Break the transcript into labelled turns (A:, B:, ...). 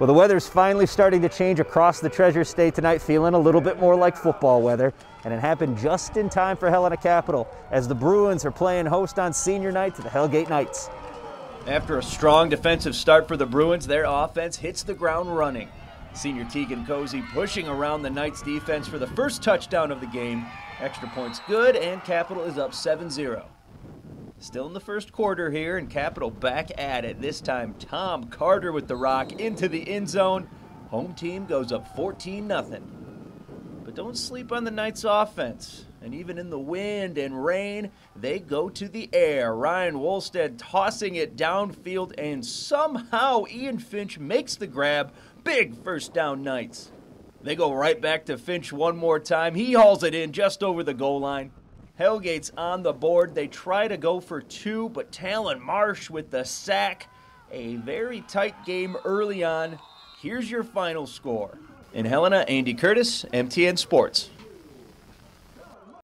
A: Well, the weather's finally starting to change across the Treasure State tonight, feeling a little bit more like football weather. And it happened just in time for Helena Capital as the Bruins are playing host on senior night to the Hellgate Knights.
B: After a strong defensive start for the Bruins, their offense hits the ground running. Senior Tegan Cozy pushing around the Knights defense for the first touchdown of the game. Extra points good, and Capital is up 7 0. Still in the first quarter here, and Capital back at it. This time, Tom Carter with the rock into the end zone. Home team goes up 14 0. But don't sleep on the Knights' offense. And even in the wind and rain, they go to the air. Ryan Wolstead tossing it downfield, and somehow Ian Finch makes the grab. Big first down, Knights. They go right back to Finch one more time. He hauls it in just over the goal line. Hellgate's on the board. They try to go for two, but Talon Marsh with the sack. A very tight game early on. Here's your final score. In Helena, Andy Curtis, MTN Sports.